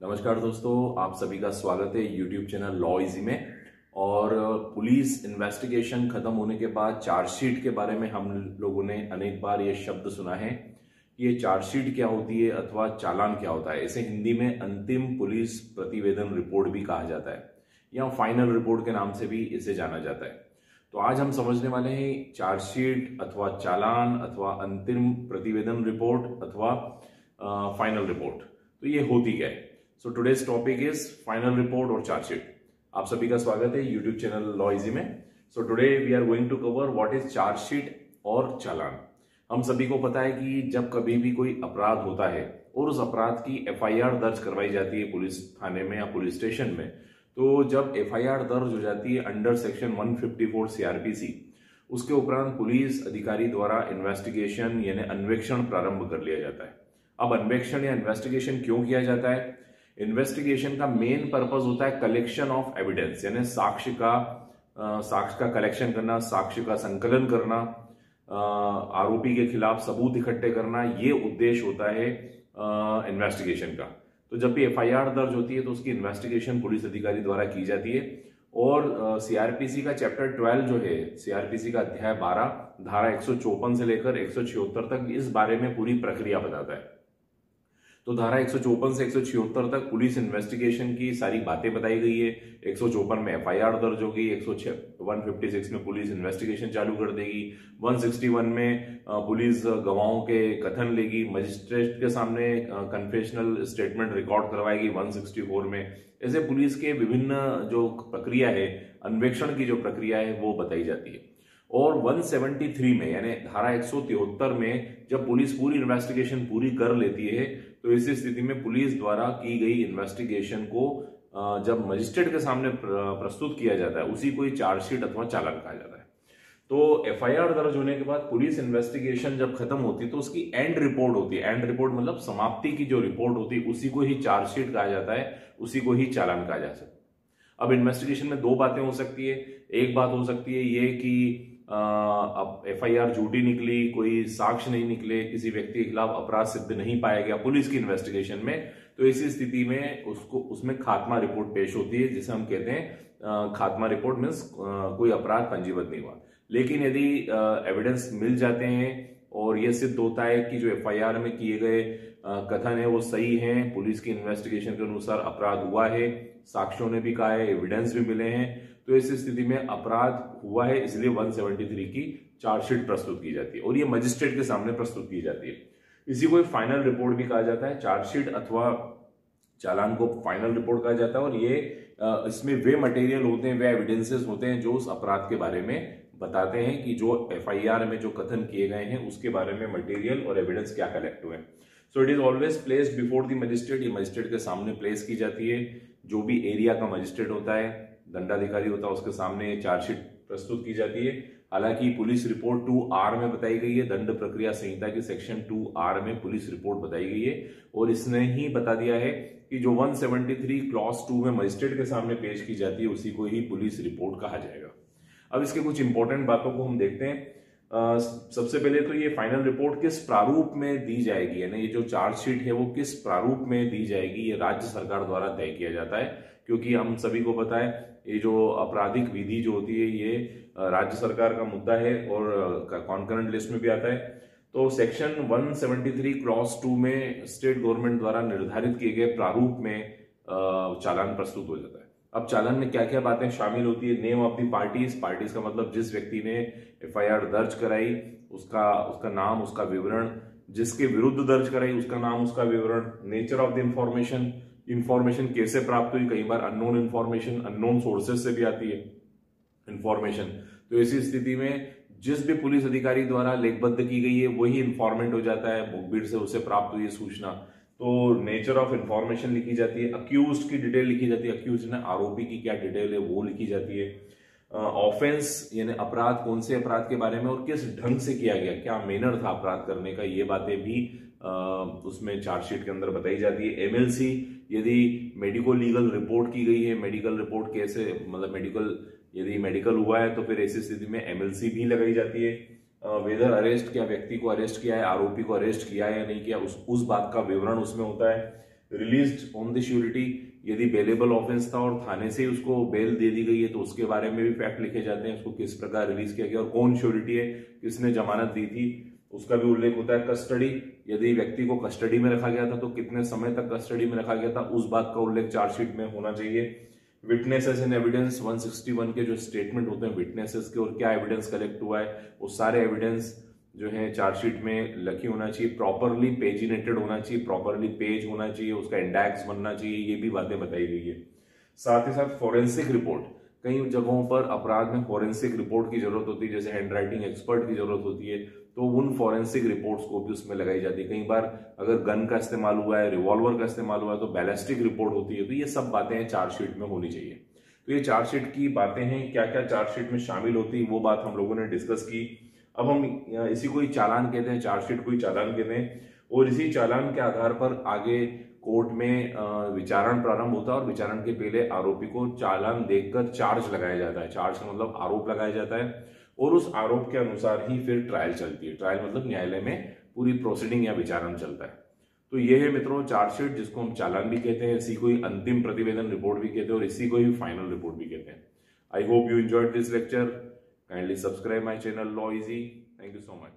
नमस्कार दोस्तों, आप सभी का स्वागत है यूट्यूब चैनल लॉ इजी में। और पुलिस इन्वेस्टिगेशन खत्म होने के बाद चार्जशीट के बारे में हम लोगों ने अनेक बार ये शब्द सुना है कि ये चार्जशीट क्या होती है अथवा चालान क्या होता है। इसे हिंदी में अंतिम पुलिस प्रतिवेदन रिपोर्ट भी कहा जाता है, या फाइनल रिपोर्ट के नाम से भी इसे जाना जाता है। तो आज हम समझने वाले हैं चार्जशीट अथवा चालान अथवा अंतिम प्रतिवेदन रिपोर्ट अथवा फाइनल रिपोर्ट तो ये होती क्या है? So today's topic is final report और चार्जशीट आप सभी का स्वागत है यूट्यूब चैनल लॉ इजी में so today we are going to cover what is chargesheet और चालान। हम सभी को पता है कि जब कभी भी कोई अपराध होता है और उस अपराध की एफआईआर दर्ज करवाई जाती है पुलिस थाने में या पुलिस स्टेशन में तो जब एफआईआर दर्ज हो जाती है अंडर सेक्शन 154 सीआरपीसी उसके उपरांत पुलिस अधिकारी द्वारा इन्वेस्टिगेशन यानी अन्वेक्षण प्रारंभ कर लिया जाता है। अब अन्वेक्षण या इन्वेस्टिगेशन क्यों किया जाता है? इन्वेस्टिगेशन का मेन पर्पज होता है कलेक्शन ऑफ़ एविडेंस यानी साक्ष्य का साक्ष्य का कलेक्शन करना, साक्ष्य का संकलन करना आरोपी के खिलाफ सबूत इकट्ठे करना, ये उद्देश्य होता है इन्वेस्टिगेशन का। तो जब भी एफआईआर दर्ज होती है तो उसकी इन्वेस्टिगेशन पुलिस अधिकारी द्वारा की जाती है। और सीआरपीसी का चैप्टर 12 जो है सीआरपीसी का अध्याय 12 धारा एक से लेकर एक सौ छिहत्तर तक इस बारे में पूरी प्रक्रिया बताता है। तो धारा एक से एक सौ छिहत्तर तक पुलिस इन्वेस्टिगेशन की सारी बातें बताई गई है। एक में एफआईआर दर्ज होगी, एक फिफ्टी में पुलिस इन्वेस्टिगेशन चालू कर देगी। 161 में पुलिस गवाहों के कथन लेगी। मजिस्ट्रेट के सामने कन्फेशनल स्टेटमेंट रिकॉर्ड करवाएगी 164 में। ऐसे पुलिस के विभिन्न जो प्रक्रिया है अन्वेक्षण की जो प्रक्रिया है, वो बताई जाती है। और 173 में, यानी धारा एक सौ तिहत्तर में, जब पुलिस पूरी इन्वेस्टिगेशन पूरी कर लेती है तो इसी स्थिति में पुलिस द्वारा की गई इन्वेस्टिगेशन को जब मजिस्ट्रेट के सामने प्रस्तुत किया जाता है, उसी को ही चार्जशीट अथवा चालान कहा जाता है। तो एफआईआर दर्ज होने के बाद पुलिस इन्वेस्टिगेशन जब खत्म होती है तो उसकी एंड रिपोर्ट होती है। एंड रिपोर्ट मतलब समाप्ति की जो रिपोर्ट होती है, उसी को ही चार्जशीट कहा जाता है, उसी को ही चालान कहा जा सकता है। अब इन्वेस्टिगेशन में दो बातें हो सकती है। एक बात हो सकती है ये कि अब आर झूठी निकली, कोई साक्ष्य नहीं निकले, किसी व्यक्ति के खिलाफ अपराध सिद्ध नहीं पाया गया पुलिस की इन्वेस्टिगेशन में तो इसी स्थिति में उसको, उसमें खात्मा रिपोर्ट पेश होती है, जिसे हम कहते हैं खात्मा रिपोर्ट मीन्स कोई अपराध पंजीबद्ध नहीं हुआ। लेकिन यदि एविडेंस मिल जाते हैं और यह सिद्ध होता है कि जो एफआईआर में किए गए कथन है वो सही है। पुलिस की इन्वेस्टिगेशन के अनुसार अपराध हुआ है। साक्ष्यों ने भी कहा है एविडेंस भी मिले हैं। तो इस स्थिति में अपराध हुआ है, इसलिए 173 की चार्जशीट प्रस्तुत की जाती है और ये मजिस्ट्रेट के सामने प्रस्तुत की जाती है। इसी को फाइनल रिपोर्ट भी कहा जाता है। चार्जशीट अथवा चालान को फाइनल रिपोर्ट कहा जाता है और ये इसमें वे मटेरियल होते हैं, वे एविडेंसेस होते हैं जो उस अपराध के बारे में बताते हैं कि जो एफआईआर में जो कथन किए गए हैं, उसके बारे में मटेरियल और एविडेंस क्या कलेक्ट हुए so it is always placed before the magistrate ये मजिस्ट्रेट के सामने प्लेस की जाती है। जो भी एरिया का मजिस्ट्रेट होता है, दंडाधिकारी होता है, उसके सामने चार्जशीट प्रस्तुत की जाती है। हालाँकि पुलिस रिपोर्ट टू आर में बताई गई है। दंड प्रक्रिया संहिता के सेक्शन टू आर में पुलिस रिपोर्ट बताई गई है। और इसने ही बता दिया है कि जो 173 क्लॉस टू में मजिस्ट्रेट के सामने पेश की जाती है, उसी को ही पुलिस रिपोर्ट कहा जाएगा। अब इसके कुछ इंपॉर्टेंट बातों को हम देखते हैं। सबसे पहले तो ये फाइनल रिपोर्ट किस प्रारूप में दी जाएगी? यानी ये जो चार्जशीट है वो किस प्रारूप में दी जाएगी? ये राज्य सरकार द्वारा तय किया जाता है, क्योंकि हम सभी को पता है, ये जो आपराधिक विधि जो होती है, ये राज्य सरकार का मुद्दा है और कॉन्करेंट लिस्ट में भी आता है। तो सेक्शन 173 क्लॉस टू में स्टेट गवर्नमेंट द्वारा निर्धारित किए गए प्रारूप में चालान प्रस्तुत हो जाता है। अब चालान में क्या क्या बातें शामिल होती है? Name of the parties parties का मतलब जिस व्यक्ति ने एफआईआर दर्ज कराई, उसका उसका नाम, उसका विवरण, जिसके विरुद्ध दर्ज कराई, उसका नाम, उसका विवरण nature of the information information कैसे प्राप्त हुई? कई बार अननोन इंफॉर्मेशन अननोन सोर्सेज से भी आती है इंफॉर्मेशन तो ऐसी स्थिति में जिस भी पुलिस अधिकारी द्वारा लेखबद्ध की गई है, वही इंफॉर्मेंट हो जाता है मुखबिर से उसे प्राप्त हुई सूचना। तो नेचर ऑफ़ इंफॉर्मेशन लिखी जाती है अक्यूज की डिटेल लिखी जाती है अक्यूज ने आरोपी की क्या डिटेल है वो लिखी जाती है। ऑफेंस यानी अपराध कौन से अपराध के बारे में और किस ढंग से किया गया क्या मेनर था अपराध करने का ये बातें भी आ, उसमें चार्जशीट के अंदर बताई जाती है। एमएलसी यदि मेडिको लीगल रिपोर्ट की गई है मेडिकल रिपोर्ट कैसे मतलब मेडिकल यदि मेडिकल हुआ है तो फिर ऐसी स्थिति में एमएलसी भी लगाई जाती है। वेदर अरेस्ट क्या, व्यक्ति को अरेस्ट किया है, आरोपी को अरेस्ट किया है या नहीं किया, उस उस बात का विवरण उसमें होता है। रिलीज़ ऑन द श्योरिटी यदि बेलेबल ऑफेंस था और थाने से उसको बेल दे दी गई है तो उसके बारे में भी फैक्ट लिखे जाते हैं, उसको किस प्रकार रिलीज़ किया गया और कौन श्योरिटी है, किसने जमानत दी थी, उसका भी उल्लेख होता है कस्टडी यदि व्यक्ति को कस्टडी में रखा गया था तो कितने समय तक कस्टडी में रखा गया था, उस बात का उल्लेख चार्जशीट में होना चाहिए। विटनेसेस इन एविडेंस 161 के जो स्टेटमेंट होते हैं विटनेसेस के, और क्या एविडेंस कलेक्ट हुआ है, वो सारे एविडेंस जो है चार्जशीट में लखी होना चाहिए प्रॉपरली पेजिनेटेड होना चाहिए प्रॉपरली पेज होना चाहिए, उसका इंडेक्स बनना चाहिए, ये भी बातें बताई गई है। साथ ही साथ फॉरेंसिक रिपोर्ट कई जगहों पर अपराध में फॉरेंसिक रिपोर्ट की ज़रूरत होती है, जैसे हैंड राइटिंग एक्सपर्ट की ज़रूरत होती है तो उन फॉरेंसिक रिपोर्ट्स को भी उसमें लगाई जाती है। कई बार अगर गन का इस्तेमाल हुआ है रिवॉल्वर का इस्तेमाल हुआ है तो बैलिस्टिक रिपोर्ट होती है तो ये सब बातें चार्जशीट में होनी चाहिए। तो ये चार्जशीट की बातें हैं क्या क्या चार्जशीट में शामिल होती है, वो बात हम लोगों ने डिस्कस की। अब हम इसी को ही चालान कहते हैं चार्जशीट को ही चालान कहते हैं, और इसी चालान के आधार पर आगे कोर्ट में विचारण प्रारंभ होता है और विचारण के पहले आरोपी को चालान देखकर चार्ज लगाया जाता है। चार्ज का मतलब आरोप लगाया जाता है और उस आरोप के अनुसार ही फिर ट्रायल चलती है। ट्रायल मतलब न्यायालय में पूरी प्रोसीडिंग या विचारण चलता है। तो ये है मित्रों चार्जशीट, जिसको हम चालान भी कहते हैं, इसी को ही अंतिम प्रतिवेदन रिपोर्ट भी कहते हैं और इसी को ही फाइनल रिपोर्ट भी कहते हैं। I hope you enjoyed this lecture kindly subscribe my channel law easy thank you so much